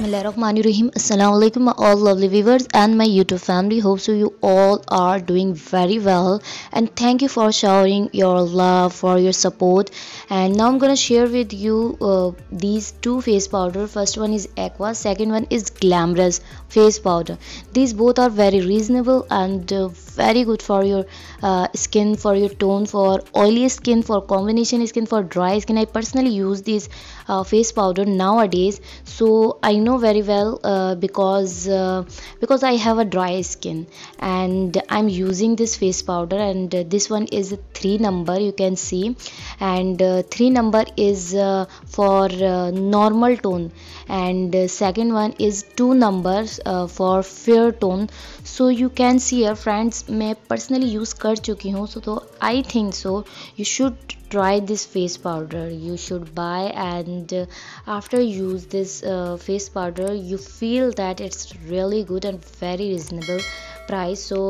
Bismillahirrahmanirrahim. Assalamu alaikum all lovely viewers and my YouTube family. Hope so you all are doing very well and thank you for showing your love for your support. And now I'm gonna share with you uh, these two face powder. First one is Aqua. Second one is Glamorous face powder. These both are very reasonable and uh, very good for your uh, skin, for your tone, for oily skin, for combination skin, for dry skin. I personally use these uh, face powder nowadays. So I know very well uh, because uh, because I have a dry skin and I'm using this face powder and uh, this one is three number you can see and uh, three number is uh, for uh, normal tone and uh, second one is two numbers uh, for fair tone so you can see here friends मैं personally use कर चुकी हूँ so तो I think so you should try this face powder you should buy and uh, after use this uh, face powder you feel that it's really good and very reasonable price so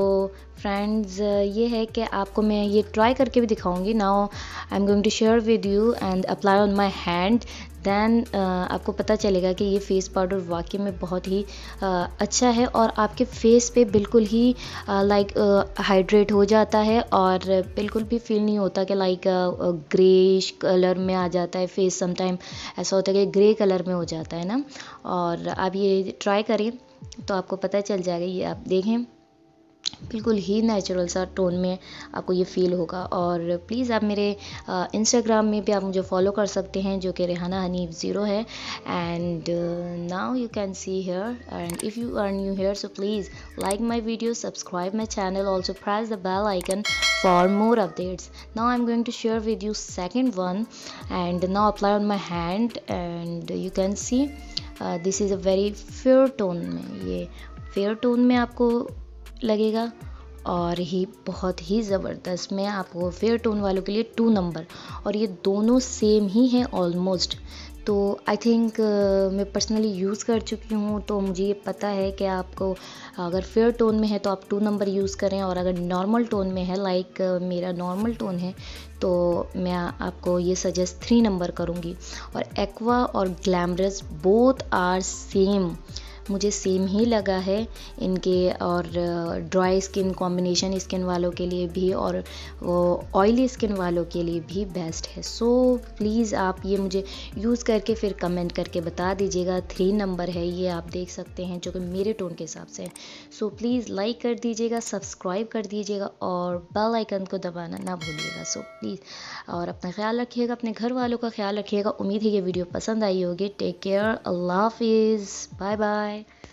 friends ये है कि आपको मैं ये try करके भी दिखाऊँगी now I am going to share with you and apply on my hand then आपको पता चलेगा कि ये फेस पाउडर वाकई में बहुत ही uh, अच्छा है और आपके फेस पे बिल्कुल ही लाइक uh, हाइड्रेट uh, हो जाता है और बिल्कुल भी फील नहीं होता कि लाइक ग्रेश कलर में आ जाता है फेस समटाइम ऐसा होता है कि ग्रे कलर में हो जाता है ना? और आप ये ट्राई करें तो आपको पता चल जाएगा ये आप देखें। बिल्कुल ही नेचुरल सा टोन में आपको ये फील होगा। और प्लीज़ आप मेरे इंस्टाग्राम में भी आप मुझे फॉलो कर सकते हैं जो कि रेहाना हनीफ ज़ीरो है। And now you can see here and if you are new here so please like my video subscribe my channel also press the bell icon for more updates now i'm going to share with you second one and now apply on my hand and you can see uh, this is a very fair tone में। ये fair tone में आपको लगेगा और ही बहुत ही ज़बरदस्त। मैं आपको फेयर टोन वालों के लिए टू नंबर और ये दोनों सेम ही हैं ऑलमोस्ट तो आई थिंक uh, मैं पर्सनली यूज़ कर चुकी हूँ तो मुझे ये पता है कि आपको अगर फेयर टोन में है तो आप टू नंबर यूज़ करें और अगर नॉर्मल टोन में है लाइक like, uh, मेरा नॉर्मल टोन है तो मैं आपको ये सजेस्ट थ्री नंबर करूँगी। और एक्वा और ग्लैमरस बोथ आर सेम मुझे सेम ही लगा है इनके और ड्राई स्किन कॉम्बिनेशन स्किन वालों के लिए भी और ऑयली स्किन वालों के लिए भी बेस्ट है। सो so, प्लीज़ आप ये मुझे यूज़ करके फिर कमेंट करके बता दीजिएगा। थ्री नंबर है ये आप देख सकते हैं जो कि मेरे टोन के हिसाब से है। सो so, प्लीज़ लाइक कर दीजिएगा सब्सक्राइब कर दीजिएगा और बेल आइकन को दबाना ना भूलिएगा। सो so, प्लीज़ और अपना ख्याल रखिएगा अपने घर वालों का ख्याल रखिएगा। उम्मीद है ये वीडियो पसंद आई होगी। टेक केयर अल्लाह हाफिज़ बाय बाय Bye.